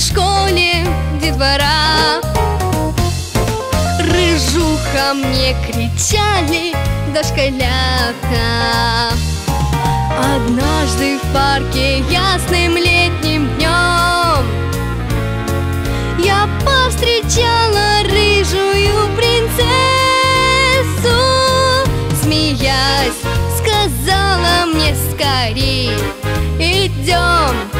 школе детвора Рыжуха мне кричали дошколята Однажды в парке ясным летним днем Я повстречала рыжую принцессу. Смеясь, сказала мне скорей Идем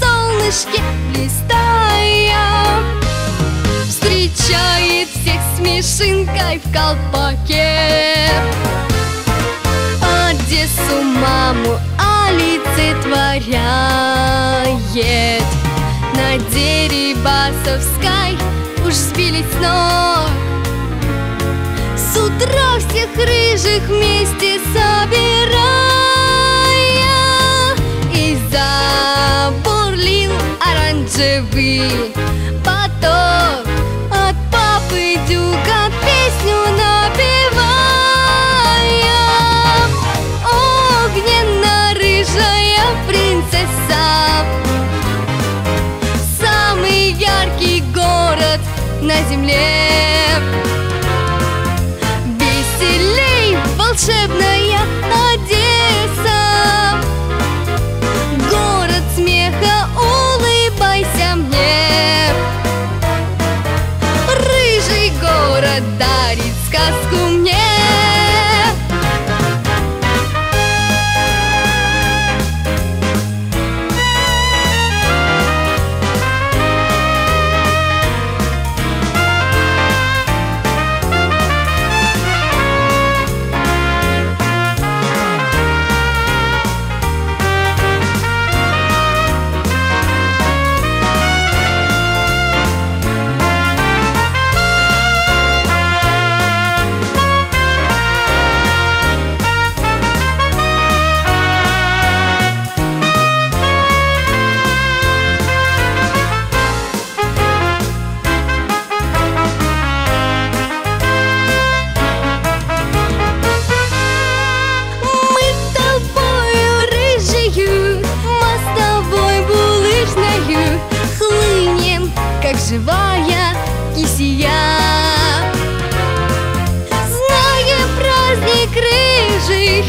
солнышке блистая Встречает всех смешинкой в колпаке. Одессу маму олицетворяет. На Дерибасовской уж сбились с ног. С утра всех рыжих вместе собирают живи Поток от папы Дюка песню напевая Огненно-рыжая принцесса. Самый яркий город на земле. Веселей волшебная дарит сказку мне живая кисия Зная праздник рыжих